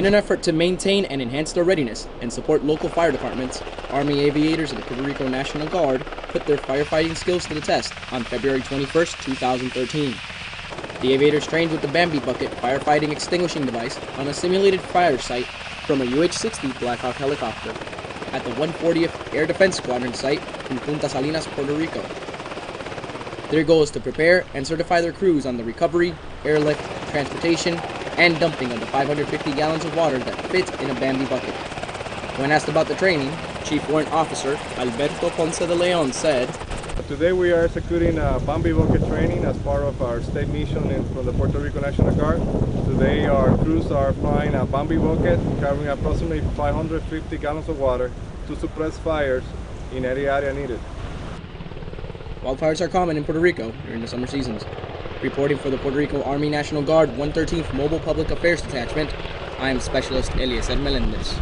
In an effort to maintain and enhance their readiness and support local fire departments, Army aviators of the Puerto Rico National Guard put their firefighting skills to the test on February 21, 2013. The aviators trained with the Bambi Bucket firefighting extinguishing device on a simulated fire site from a UH-60 Black Hawk helicopter at the 140th Air Defense Squadron site in Punta Salinas, Puerto Rico. Their goal is to prepare and certify their crews on the recovery, airlift, transportation, and dumping of the 550 gallons of water that fit in a Bambi bucket. When asked about the training, Chief Warrant Officer Alberto Ponce de Leon said, Today we are executing a Bambi bucket training as part of our state mission from the Puerto Rico National Guard. Today our crews are flying a Bambi bucket carrying approximately 550 gallons of water to suppress fires in any area needed. Wildfires are common in Puerto Rico during the summer seasons. Reporting for the Puerto Rico Army National Guard 113th Mobile Public Affairs Detachment, I am Specialist Eliezer Melendez.